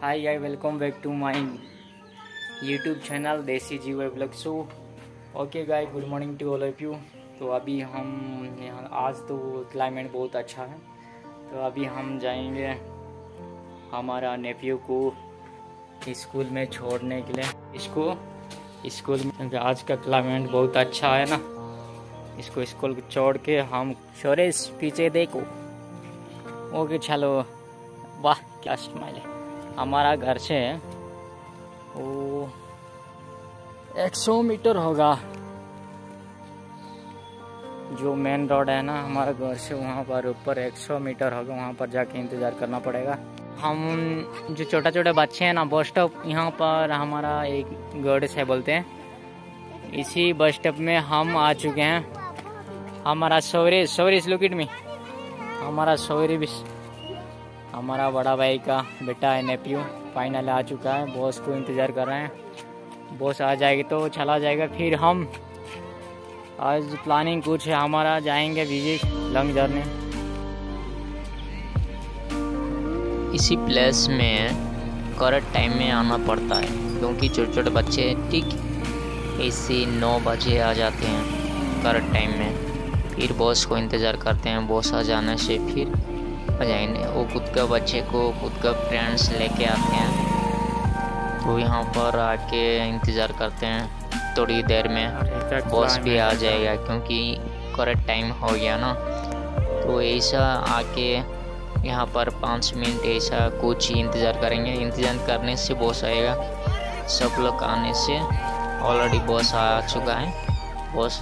Hi guys, welcome back to my YouTube channel देसी जीव vlog show okay guy good morning to all of you तो अभी हम यहाँ आज तो क्लाइमेट बहुत अच्छा है। तो अभी हम जाएँगे हमारा नेफ्यू को स्कूल में छोड़ने के लिए। इसको स्कूल में क्योंकि आज का क्लाइमेट बहुत अच्छा है ना। इसको स्कूल छोड़ के हम शोरेश पीछे देखो। ओके चलो वाह क्या स्माइल है। हमारा घर से वो एक सौ मीटर होगा। जो मेन रोड है ना, हमारे घर से वहाँ पर ऊपर एक सौ मीटर होगा, वहाँ पर जाके इंतज़ार करना पड़ेगा। हम जो छोटे छोटे बच्चे हैं ना बस स्टॉप यहाँ पर हमारा एक गर्ड से बोलते हैं। इसी बस स्टॉप में हम आ चुके हैं। हमारा सौरे सौरे लुकिट में हमारा सौरे भी हमारा बड़ा भाई का बेटा है नेप्यू फाइनल आ चुका है बॉस को इंतज़ार कर रहे हैं। बॉस आ जाएगी तो चला जाएगा, फिर हम आज प्लानिंग कुछ है, हमारा जाएँगे विज़िट लंग जर्नी इसी प्लेस में करेक्ट टाइम में आना पड़ता है, क्योंकि छोटे छोटे बच्चे, ठीक इसी नौ बजे आ जाते हैं करेक्ट टाइम में। फिर बॉस को इंतज़ार करते हैं बॉस आ जाने से फिर जाएँगे वो खुद का बच्चे को खुद का फ्रेंड्स लेके आते हैं। तो यहाँ पर आके इंतज़ार करते हैं थोड़ी देर में। बॉस भी आ जाएगा क्योंकि करेक्ट टाइम हो गया ना। तो ऐसा आके यहाँ पर पाँच मिनट ऐसा कुछ ही इंतज़ार करेंगे। इंतज़ार करने से बॉस आएगा। सब लोग आने से ऑलरेडी बॉस आ चुका है। बॉस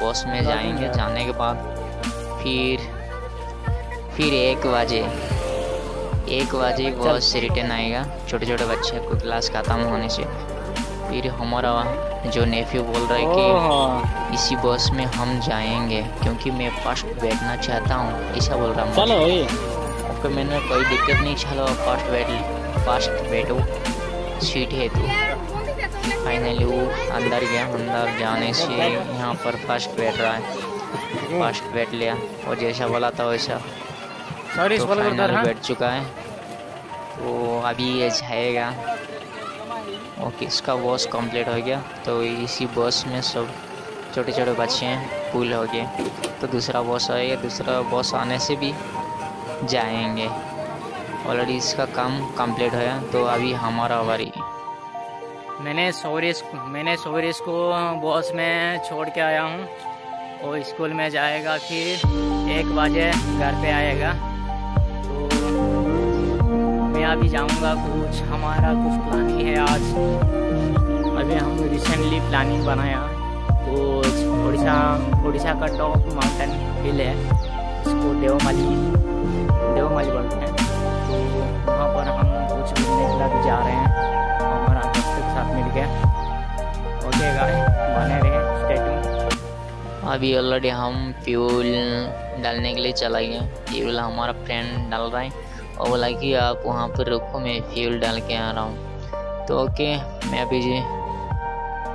बॉस में जाएँगे। जाने के बाद फिर फिर एक बजे। एक बजे बस से रिटर्न आएगा। छोटे छोटे बच्चे को क्लास ख़त्म होने से। फिर हमारा जो नेफ्यू बोल रहा है कि इसी बस में हम जाएँगे क्योंकि मैं फ़र्स्ट बैठना चाहता हूँ। ऐसा बोल रहा हूँ चलो। आपको मैंने कोई दिक्कत नहीं चलो फ़र्स्ट बैठ फ़र्स्ट बैठो। सीट है तो। फाइनली वो अंदर गया। अंदर जाने से यहाँ पर फ़र्स्ट बैठ रहा है। फ़र्स्ट बैठ लिया। और जैसा बोला था वैसा। सॉरी तो फाइनल बैठ चुका है। तो अभी ये जाएगा ओके इसका बॉस कंप्लीट हो गया। तो इसी बस में सब छोटे छोटे बच्चे हैं फुल हो गए। तो दूसरा बॉस आएगा दूसरा बॉस आने से भी जाएँगे। ऑलरेडी इसका काम कंप्लीट होया तो अभी हमारा बारी मैंने सोरेश मैंने सोरेश को बॉस में छोड़ के आया हूँ। वो स्कूल में जाएगा फिर एक बजे घर पे आएगा। मैं अभी जाऊँगा कुछ। हमारा कुछ प्लानिंग है आज। अभी हम रिसेंटली प्लानिंग बनाया कुछ उड़ीसा उड़ीसा का टॉप माउंटेन हिल है। इसको देवमाली देवमाली बोलते हैं। तो वहाँ पर हम कुछ घूमने के लिए जा रहे हैं। हमारा दोस्तों के साथ मिल के ओके गाय बने रहे। स्टेट अभी ऑलरेडी हम फ्यूल डालने के लिए चला गए फ्यूल हमारा फ्रेंड डाल रहा है। और बोला कि आप वहाँ पर रुको मैं फ्यूल डाल के आ रहा हूँ। तो ओके, मैं अभी जी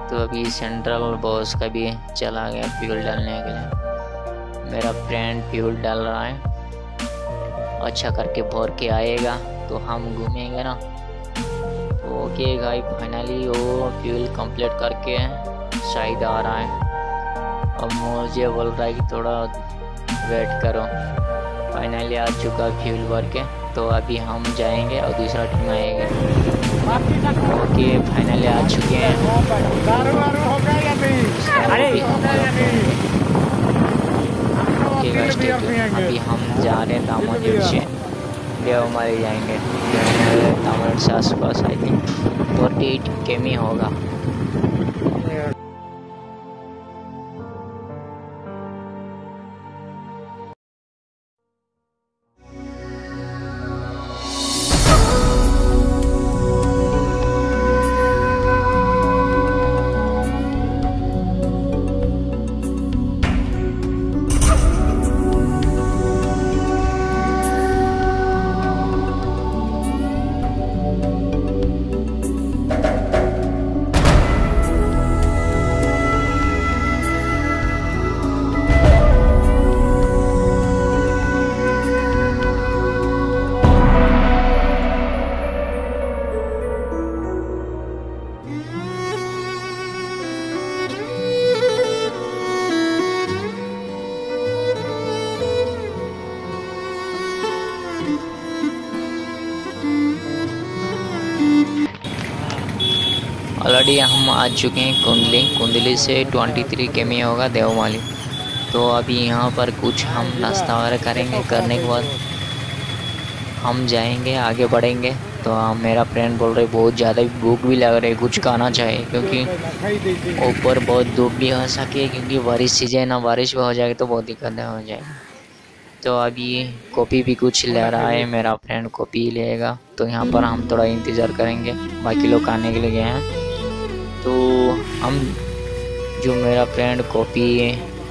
तो अभी सेंट्रल बॉस का भी चला गया फ्यूल डालने के लिए। मेरा फ्रेंड फ्यूल डाल रहा है। अच्छा करके भर के आएगा तो हम घूमेंगे ना। तो ओके भाई फाइनली वो फ्यूल कंप्लीट करके शायद आ रहा है। अब मुझे बोल रहा है कि थोड़ा वेट करो। फाइनली आ चुका फ्यूल भर के। तो अभी हम जाएँगे और दूसरा टीम आएगा। ओके फाइनली आ चुके हैं। अभी हम जा रहे हैं दामोदर से। देवमाली जाएँगे। दामोदर से आसपास आई थिंक फोर्टी एट केमी होगा। ऑलरेडी हम आ चुके हैं कुंदली कुंडली से ट्वेंटी थ्री केमी होगा देवमाली। तो अभी यहाँ पर कुछ हम नाश्ता वगैरह करेंगे। करने के बाद हम जाएँगे, आगे बढ़ेंगे। तो हम मेरा फ्रेंड बोल रहे, बहुत ज़्यादा भूख भी लग रही है, कुछ खाना चाहिए। क्योंकि ऊपर बहुत धूप भी हो सके, क्योंकि बारिश सीज़न ना बारिश भी हो जाएगी तो बहुत दिक्कत हो जाएगी। तो अभी कॉपी भी कुछ ले रहा है, मेरा फ्रेंड कॉपी लेगा। तो यहाँ पर हम थोड़ा इंतज़ार करेंगे। बाकी लोग आने के लिए गए हैं। तो हम जो मेरा फ्रेंड कॉपी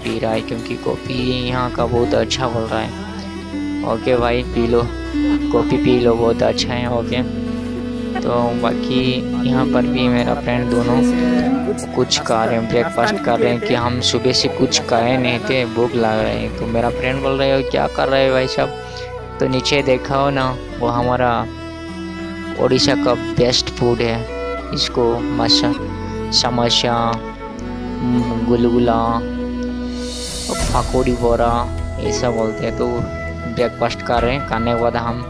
पी रहा है, क्योंकि कॉफ़ी यहाँ का बहुत अच्छा बोल रहा है। ओके भाई, पी लो। कॉफ़ी पी लो, बहुत अच्छा है ओके तो बाकी यहाँ पर भी मेरा फ्रेंड दोनों कुछ खा रहे हैं ब्रेकफास्ट कर रहे हैं कि हम सुबह से कुछ खाए नहीं थे, भूख लग रहे हैं। तो मेरा फ्रेंड बोल रहे हो, क्या कर रहे हो भाई साहब? तो नीचे देखा हो ना, वो हमारा उड़ीसा का बेस्ट फ़ूड है, इसको मशा समोसा गुलगुला पकौड़ी बोरा ये सब बोलते हैं। तो ब्रेकफास्ट कर रहे हैं। करने के बाद हम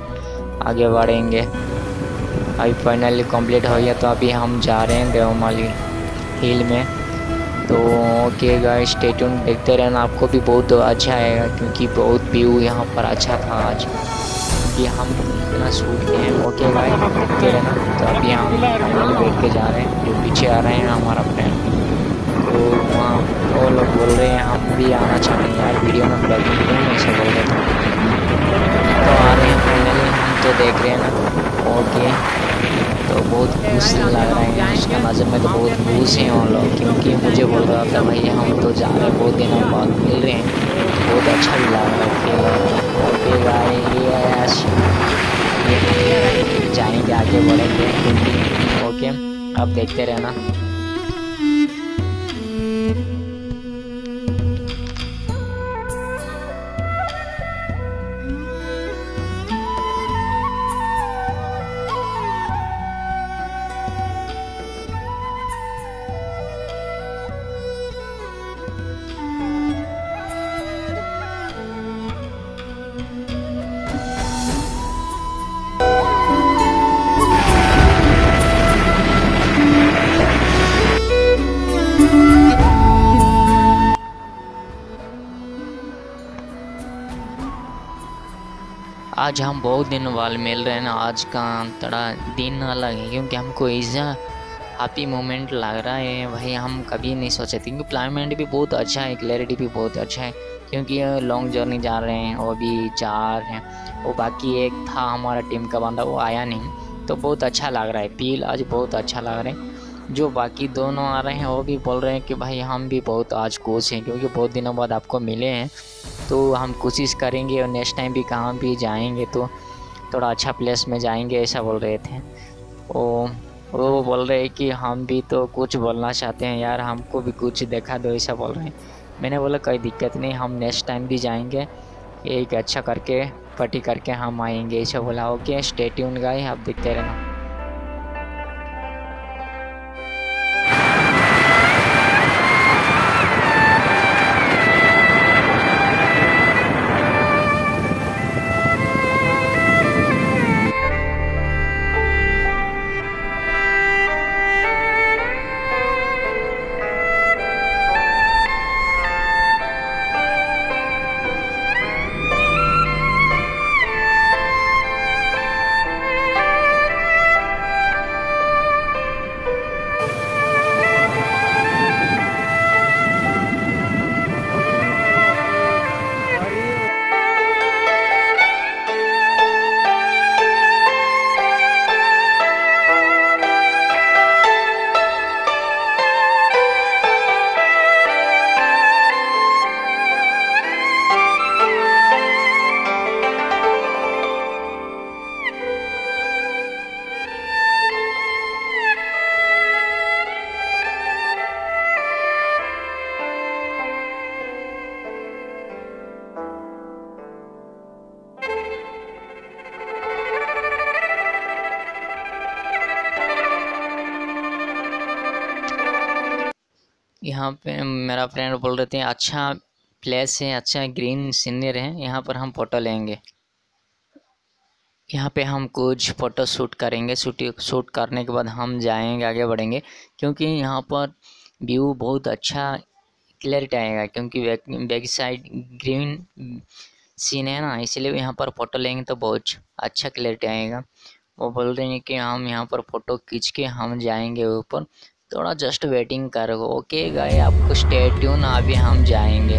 आगे बढ़ेंगे। अभी फाइनली कंप्लीट हो गया तो अभी हम जा रहे हैं देवमाली हिल में। तो ओके गाइस स्टेटून देखते रहना। आपको भी बहुत अच्छा आएगा, क्योंकि बहुत व्यू यहाँ पर अच्छा था आज। कि हम शूट किए हैं ओके गाइस देखते रहना तो अभी हम बैठ के जा रहे हैं, जो पीछे आ रहे हैं हमारा फ्रेंड तो वहाँ वो लोग बोल रहे हैं हम भी आना चाहते हैं यार वीडियो में ब्लॉगिंग क्यों ऐसे बोल रहे थे। तो आ रहे हैं फाइनली हम तो देख रहे हैं ना ओके तो बहुत खुश लग रहा है उसका नज़र में तो बहुत खुश हैं वो लोग, क्योंकि मुझे बोल रहा था, भाई हम तो जा रहे हैं, बहुत दिनों बाद मिल रहे हैं। तो बहुत अच्छा भी लग रहा है ओके भाई ये जाएँगे आगे बढ़ेंगे। ओके अब देखते रहना। आज हम बहुत दिन बाद मिल रहे हैं आज का थोड़ा दिन अलग है क्योंकि हमको ऐसा हैप्पी मोमेंट लग रहा है भाई हम कभी नहीं सोचे थे, क्योंकि प्लानमेंट भी बहुत अच्छा है क्लैरिटी भी बहुत अच्छा है, क्योंकि लॉन्ग जर्नी जा रहे हैं, वो भी चार हैं, वो बाकी एक था हमारा टीम का बंदा, वो आया नहीं तो बहुत अच्छा लग रहा है फील आज बहुत अच्छा लग रहा है। जो बाकी दोनों आ रहे हैं, वो भी बोल रहे हैं कि भाई हम भी बहुत आज खुश हैं, क्योंकि बहुत दिनों बाद आपको मिले हैं। तो हम कोशिश करेंगे और नेक्स्ट टाइम भी कहाँ भी जाएँगे तो थोड़ा अच्छा प्लेस में जाएँगे, ऐसा बोल रहे थे। वो वो बोल रहे हैं कि हम भी तो कुछ बोलना चाहते हैं यार, हमको भी कुछ देखा दो, ऐसा बोल रहे हैं। मैंने बोला, कोई दिक्कत नहीं, हम नेक्स्ट टाइम भी जाएँगे। एक अच्छा करके पटी करके हम आएँगे, ऐसा बोला। ओके स्टेट्यून गाए आप देखते रहना। यहाँ पे मेरा फ्रेंड बोल रहे थे अच्छा प्लेस है अच्छा ग्रीन सीनियर है, यहाँ पर हम फ़ोटो लेंगे। यहाँ पे हम कुछ फ़ोटो शूट करेंगे। शूट शूट करने के बाद हम जाएँगे, आगे बढ़ेंगे, क्योंकि यहाँ पर व्यू बहुत अच्छा क्लियरिटी आएगा, क्योंकि back back side green scene है ना, इसलिए यहाँ पर फ़ोटो लेंगे तो बहुत अच्छा क्लियरिटी आएगा। वो बोल रहे हैं कि हम यहाँ पर फ़ोटो खींच के हम जाएँगे ऊपर। थोड़ा जस्ट वेटिंग करो ओके गए आपको स्टे ट्यून अभी हम जाएँगे।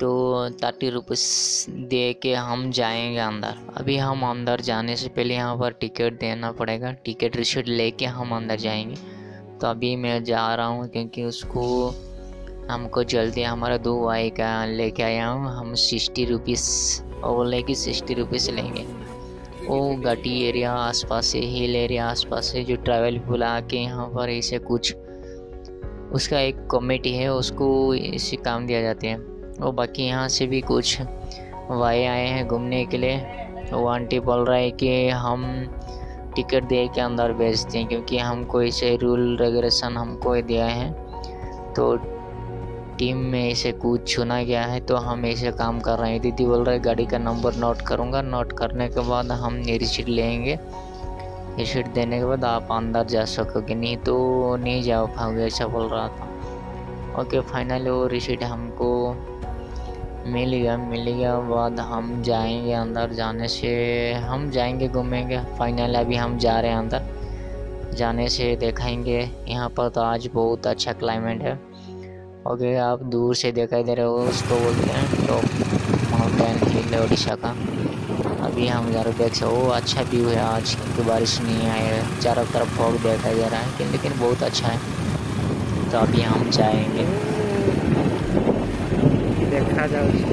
तो थर्टी रुपीस दे के हम जाएँगे अंदर। अभी हम अंदर जाने से पहले यहाँ पर टिकट देना पड़ेगा। टिकट रिसीट लेके हम अंदर जाएँगे। तो अभी मैं जा रहा हूँ क्योंकि उसको हमको जल्दी हमारा दो भाई का लेके आया हूँ। हम सिक्सटी रुपीस और बोले कि सिक्सटी रुपीस लेंगे। वो घाटी एरिया आसपास से हिल एरिया आसपास से जो ट्रैवल बुला के यहाँ पर ऐसे कुछ उसका एक कमेटी है, उसको इसे काम दिया जाते हैं। और बाकी यहाँ से भी कुछ भाई आए हैं घूमने के लिए। वो आंटी बोल रहा है कि हम टिकट दे के अंदर भेजते हैं क्योंकि हमको ऐसे रूल रेगुलेशन हमको दिया है। तो टीम में ऐसे कुछ चुना गया है तो हम ऐसे काम कर रहे हैं। दीदी बोल रहे गाड़ी का नंबर नोट करूँगा। नोट करने के बाद हम रिसीट लेंगे। रिसीट देने के बाद आप अंदर जा सकोगे। नहीं तो नहीं जा पाओगे ऐसा बोल रहा था। ओके, फाइनली वो रिसीट हमको मिल गया मिल गया बाद हम जाएँगे अंदर जाने से, हम जाएँगे घूमेंगे फाइनल अभी हम जा रहे हैं अंदर, जाने से देखेंगे, यहाँ पर तो आज बहुत अच्छा क्लाइमेट है ओके आप दूर से दिखाई दे रहे हो, उसको बोलते हैं टॉप माउंटेन हिल उड़ीसा का, अभी हम जा रहे देख वो अच्छा व्यू है आज, क्योंकि बारिश नहीं आई है, चारों तरफ़ फॉग देखा जा रहा है, लेकिन बहुत अच्छा है तो अभी हम जाएँगे। देखा जाए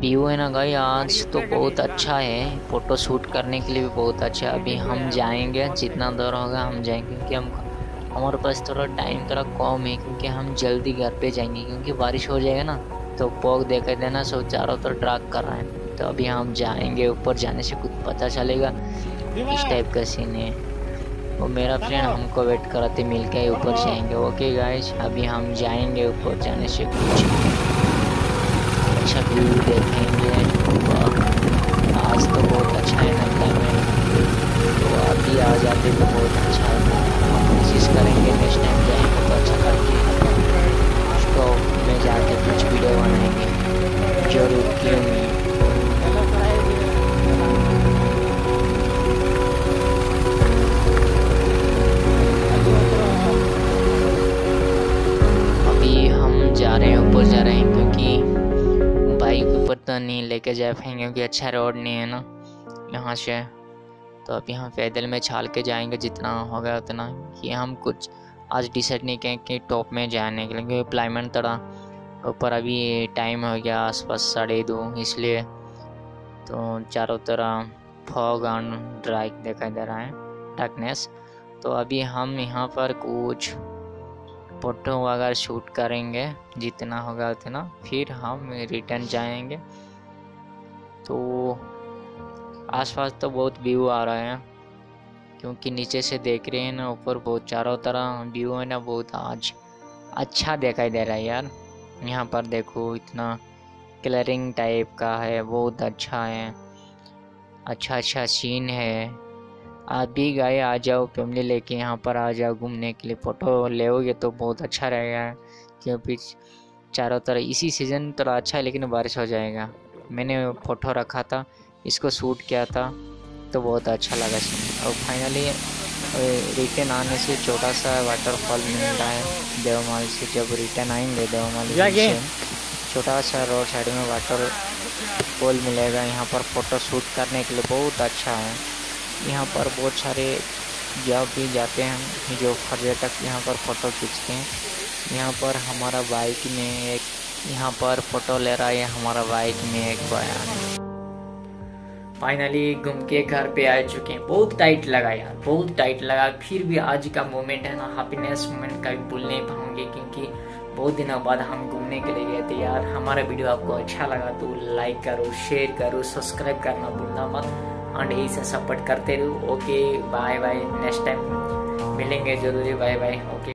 व्यू है ना गई आज तो बहुत अच्छा है। फ़ोटो शूट करने के लिए भी बहुत अच्छा है। अभी हम जाएँगे, जितना दौर होगा हम जाएँगे, क्योंकि हम हमारे पास थोड़ा टाइम थोड़ा कम है, क्योंकि हम जल्दी घर पे जाएँगे, क्योंकि बारिश हो जाएगा ना। तो पोग देखा देना सो चारों तरफ़ ड्राग कर रहे हैं। तो अभी हम जाएँगे ऊपर जाने से कुछ पता चलेगा इस टाइप का सीन है। वो मेरा फ्रेंड हमको वेट कराते मिल के ऊपर जाएँगे। ओके गाइस अभी हम जाएँगे ऊपर जाने से कुछ। अच्छा व्यू देखेंगे। आज तो बहुत अच्छा है ना क्लाइमेट तो अभी आ जाते तो बहुत अच्छा है। कोशिश करेंगे नेक्स्ट टाइम जाएँगे तो अच्छा करके। में जाके कुछ वीडियो बनाएँगे। ज़रूर क्यों नहीं? अभी हम जा रहे हैं, ऊपर जा रहे हैं, क्योंकि बाइक ऊपर तो नहीं लेके जा पाएँगे, क्योंकि अच्छा रोड नहीं है ना, यहाँ से। तो अभी हम पैदल में छाल के जाएँगे, जितना होगा उतना। कि हम कुछ आज डिसाइड नहीं किया कि टॉप में जाने के लिए प्लाइमेंट थोड़ा ऊपर अभी टाइम हो गया, आसपास साढ़े दो इसलिए तो चारों तरफ़ फॉग ऑन ड्राई दिखाई दे रहा है डार्कनेस तो अभी हम यहाँ पर कुछ फ़ोटो वगैरह शूट करेंगे, जितना होगा उतना, फिर हम रिटर्न जाएँगे। तो आसपास तो बहुत व्यू आ रहा है। क्योंकि नीचे से देख रहे हैं ना, ऊपर बहुत चारों तरह व्यू है ना, बहुत आज अच्छा दिखाई दे रहा है यार। यहाँ पर देखो, इतना कलरिंग टाइप का है, बहुत अच्छा है। अच्छा अच्छा सीन है। आप भी गए आ जाओ फैमिली लेके यहाँ पर, आ जाओ घूमने के लिए। फ़ोटो लेओगे तो बहुत अच्छा रहेगा, क्योंकि चारों तरफ़ इसी सीज़न थोड़ा अच्छा है, लेकिन बारिश हो जाएगा। मैंने फ़ोटो रखा था, इसको शूट किया था। तो बहुत अच्छा लगा और फाइनली रिटर्न आने से छोटा सा वाटरफॉल मिल रहा है देवमाल से। जब रिटर्न आएँगे देवमाल से छोटा सा रोड साइड में वाटर फॉल मिलेगा। यहाँ पर फ़ोटो शूट करने के लिए बहुत अच्छा है। यहाँ पर बहुत सारे जब भी जाते हैं। जो पर्यटक यहाँ पर फ़ोटो खींचते हैं। यहाँ पर हमारा बाइक में एक यहाँ पर फ़ोटो ले रहा है हमारा बाइक में एक बयान। फाइनली घूम के घर पे आ चुके हैं। बहुत टाइट लगा यार, बहुत टाइट लगा। फिर भी आज का मोमेंट है ना हैप्पीनेस मोमेंट का भी भूल नहीं पाऊँगे, क्योंकि बहुत दिनों बाद हम घूमने के लिए गए थे यार। हमारा वीडियो आपको अच्छा लगा तो लाइक करो शेयर करो सब्सक्राइब करना भूलना मत। एंड ऐसे सपोर्ट करते रहो। Okay bye bye next time मिलेंगे ज़रूरी बाय बाय ओके